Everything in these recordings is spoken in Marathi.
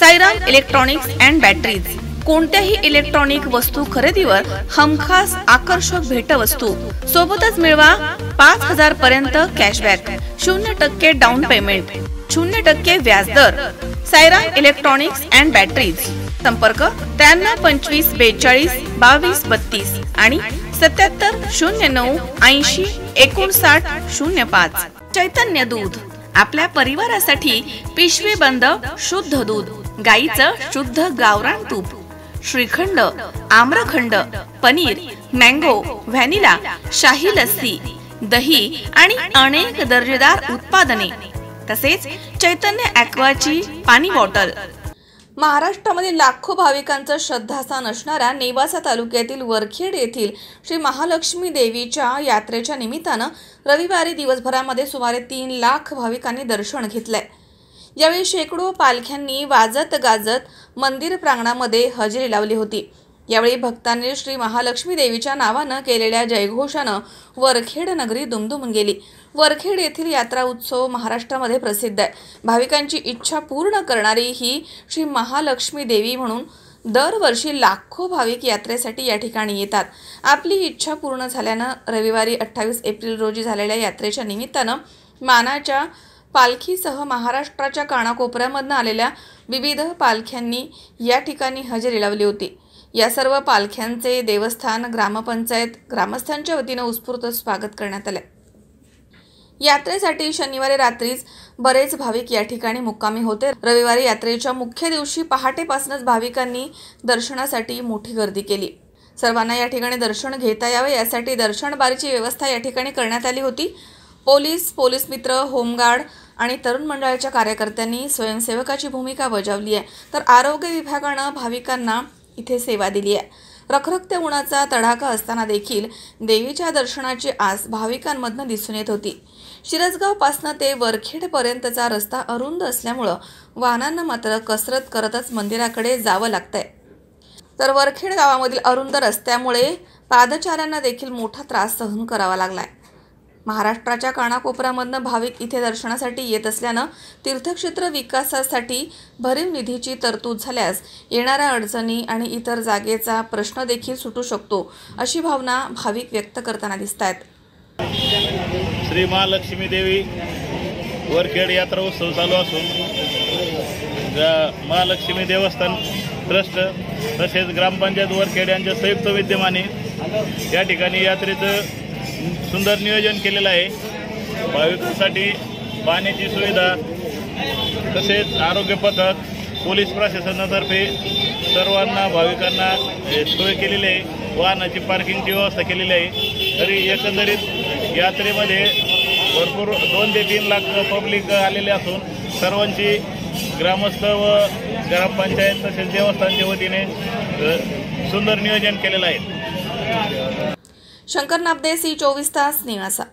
Sairam electronics and batteries. कोणत्याही इलेक्ट्रॉनिक वस्तू खरेदीवर हमखास आकर्षक भेटवस्तू. सोबतच मिळवा पाच हजार पर्यंत कॅशबॅक. शून्य टक्के डाऊन पेमेंट शून्य टक्के व्याजदर सायराम इलेक्ट्रॉनिक्स अँड बॅटरीज. संपर्क त्र्याण्णव पंचवीस बेचाळीस बावीस बत्तीस आणि सत्याहत्तर शून्य नऊ ऐंशी एकोणसाठ शून्य पाच. चैतन्य दूध. आपल्या परिवारासाठी पिशवी बंद शुद्ध दूध. गाईचं शुद्ध गावरान तूप श्रीखंड आम्रखंड पनीर मँगो व्हॅनिला शाही लस्सी दही आणि अनेक दर्जेदार उत्पादने तसेच चैतन्य ॲक्वाची पाणी बॉटल. महाराष्ट्रामध्ये लाखो भाविकांचं श्रद्धास्थान असणाऱ्या नेवासा तालुक्यातील वरखेड येथील श्री महालक्ष्मी देवीच्या यात्रेच्या निमित्तानं रविवारी दिवसभरामध्ये सुमारे तीन लाख भाविकांनी दर्शन घेतलंय. यावेळी शेकडो पालख्यांनी वाजत गाजत मंदिर प्रांगणामध्ये हजेरी लावली होती. यावेळी भक्तांनी श्री महालक्ष्मी देवीच्या नावानं केलेल्या जयघोषानं वरखेड नगरी दुमदुमून गेली. वरखेड येथील यात्रा उत्सव महाराष्ट्रामध्ये प्रसिद्ध आहे. भाविकांची इच्छा पूर्ण करणारी ही श्री महालक्ष्मी देवी म्हणून दरवर्षी लाखो भाविक यात्रेसाठी या ठिकाणी येतात. आपली इच्छा पूर्ण झाल्यानं रविवारी अठ्ठावीस एप्रिल रोजी झालेल्या यात्रेच्या निमित्तानं मानाच्या पालखीसह महाराष्ट्राच्या कानाकोपऱ्यामधनं आलेल्या विविध पालख्यांनी या ठिकाणी हजेरी लावली होती. या सर्व पालख्यांचे देवस्थान ग्रामपंचायत ग्रामस्थांच्या वतीनं उत्स्फूर्त स्वागत करण्यात आले यात्रेसाठी शनिवारी रात्रीच बरेच भाविक या ठिकाणी मुक्कामी होते. रविवारी यात्रेच्या मुख्य दिवशी पहाटेपासूनच भाविकांनी दर्शनासाठी मोठी गर्दी केली. सर्वांना या ठिकाणी दर्शन घेता यावे यासाठी दर्शन बारीची व्यवस्था या ठिकाणी करण्यात आली होती. पोलीस पोलीस मित्र होमगार्ड आणि तरुण मंडळाच्या कार्यकर्त्यांनी स्वयंसेवकाची भूमिका बजावली आहे. तर आरोग्य विभागानं भाविकांना इथे सेवा दिली आहे. रखरखत्या उन्हाचा तडाखा असताना देखील देवीच्या दर्शनाची आस भाविकांमधनं दिसून येत होती. शिरसगावपासनं ते वरखेडपर्यंतचा रस्ता अरुंद असल्यामुळं वाहनांना मात्र कसरत करतच मंदिराकडे जावं लागतंय. तर वरखेड गावामधील अरुंद रस्त्यामुळे पादचाऱ्यांना देखील मोठा त्रास सहन करावा लागलाय. महाराष्ट्राच्या कानाकोपऱ्यामधनं भाविक इथे दर्शनासाठी येत असल्यानं तीर्थक्षेत्र विकासासाठी भरीव निधीची तरतूद झाल्यास येणाऱ्या अडचणी आणि इतर जागेचा प्रश्न देखील सुटू शकतो अशी भावना भाविक व्यक्त करताना दिसत आहेत श्री महालक्ष्मी देवी वरखेड यात्रा उत्सव चालू असून महालक्ष्मी देवस्थान ट्रस्ट तसेच ग्रामपंचायत वरखेड यांच्या संयुक्त विद्यमाने या ठिकाणी यात्रेचं सुंदर नियोजन केलेलं आहे. भाविकांसाठी पाण्याची सुविधा तसेच आरोग्य पथक पोलीस प्रशासनातर्फे सर्वांना भाविकांना सोय केलेली आहे. वाहनाची पार्किंगची व्यवस्था केलेली आहे. तरी एकंदरीत यात्रेमध्ये भरपूर दोन ते तीन लाख पब्लिक आलेले असून सर्वांची ग्रामस्थ व ग्रामपंचायत तसेच देवस्थानच्या वतीने सुंदर नियोजन केलेलं आहे. शंकर नाबदे सी चोवीस तास निवासा.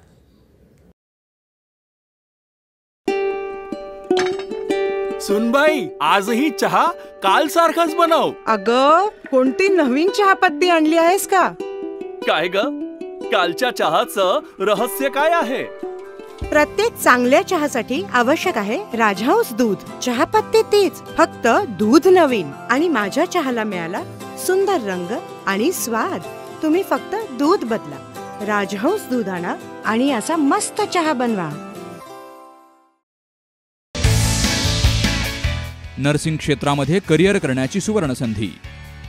सुनबाई आजही चहा काल सारखाच बनव. अग कोणती नवीन चहापत्ती आणली आहेस का? काय ग? कालच्या चहाचं रहस्य काय आहे? प्रत्येक चांगल्या चहासाठी आवश्यक आहे राजहंस दूध. चहापत्ती तीच फक्त दूध नवीन आणि माझ्या चहाला मिळाला सुंदर रंग आणि स्वाद. तुम्ही फक्त दूध बदला. राजहंस दूध आणा आणि असा मस्त चहा बनवा. नर्सिंग क्षेत्रामध्ये करिअर करण्याची सुवर्ण संधी.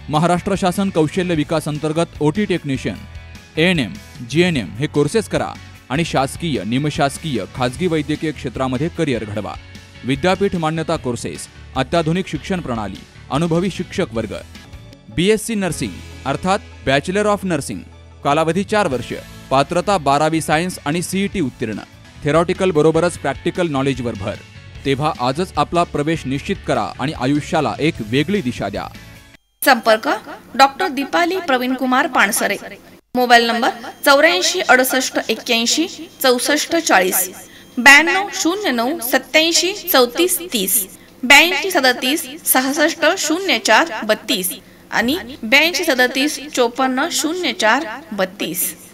महाराष्ट्र शासन कौशल्य विकास अंतर्गत OT technician N M G N M हे कोर्सेस करा आणि शासकीय निमशासकीय खाजगी वैद्यकीय क्षेत्रामध्ये करिअर घडवा. विद्यापीठ मान्यता कोर्सेस अत्याधुनिक शिक्षण प्रणाली अनुभवी शिक्षक वर्ग. बी एस सी नर्सिंग अर्थात बॅचलर ऑफ नर्सिंग कालावधी चार वर्ष. पात्रता बारावी सायन्स आणि सीईटी उत्तीर्ण. थेरॉटिकल बरोबरच प्रॅक्टिकल नॉलेजवर भर. तेव्हा आजच आपला प्रवेश निश्चित करा आणि आयुष्याला एक वेगळी दिशा द्या. संपर्क doctor Deepali Pravin Kumar Pansare. Mobile number चौऱ्याऐंशी अडुसष्ट एक्क्याऐंशी चौसष्ट चाळीस. ब्याण्णव शून्य नऊ सत्याऐंशी चौतीस तीस. ब्याऐंशी सदतीस सहासष्ट शून्य चार बत्तीस. आणि ब्याऐंशी सदतीस चोपन्न शून्य चार बत्तीस.